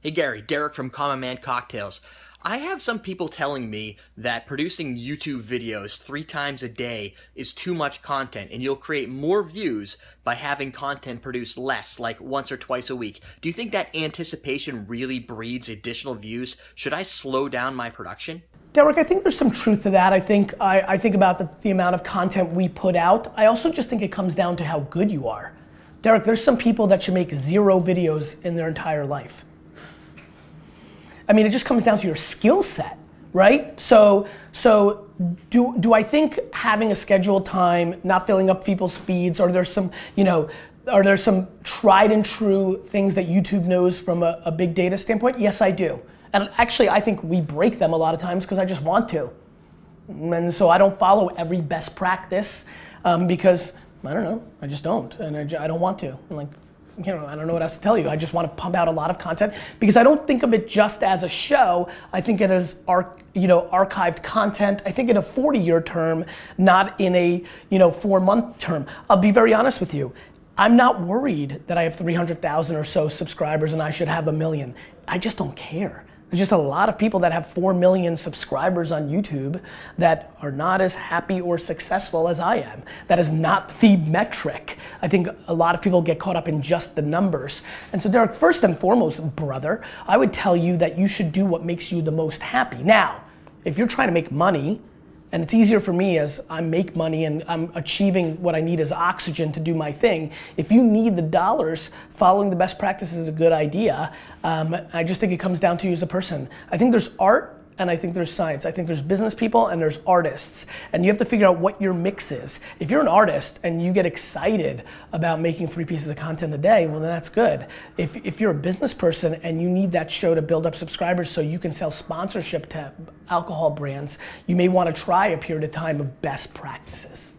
Hey Gary, Derek from Common Man Cocktails. I have some people telling me that producing YouTube videos three times a day is too much content and you'll create more views by having content produced less, like once or twice a week. Do you think that anticipation really breeds additional views? Should I slow down my production? Derek, I think there's some truth to that. I think I, I think about the, the amount of content we put out. I also just think it comes down to how good you are. Derek, there's some people that should make zero videos in their entire life. I mean, it just comes down to your skill set, right? So, so do, do I think having a scheduled time, not filling up people's feeds, or there's some, you know, are there some tried and true things that YouTube knows from a, a big data standpoint? Yes, I do. And actually, I think we break them a lot of times because I just want to. And so I don't follow every best practice um, because I don't know, I just don't, and I, I don't want to. I'm like, you know, I don't know what else to tell you. I just want to pump out a lot of content because I don't think of it just as a show. I think it is arc, you know, archived content. I think in a 40-year term, not in a, you know, four-month term. I'll be very honest with you. I'm not worried that I have 300,000 or so subscribers and I should have a million. I just don't care. There's just a lot of people that have 4 million subscribers on YouTube that are not as happy or successful as I am. That is not the metric. I think a lot of people get caught up in just the numbers. And so, Derek, first and foremost, brother, I would tell you that you should do what makes you the most happy. Now, if you're trying to make money, and it's easier for me as I make money and I'm achieving what I need as oxygen to do my thing. If you need the dollars, following the best practices is a good idea. Um, I just think it comes down to you as a person. I think there's art and I think there's science. I think there's business people and there's artists. And you have to figure out what your mix is. If you're an artist and you get excited about making three pieces of content a day, well, then that's good. If, if you're a business person and you need that show to build up subscribers so you can sell sponsorship to alcohol brands, you may want to try a period of time of best practices.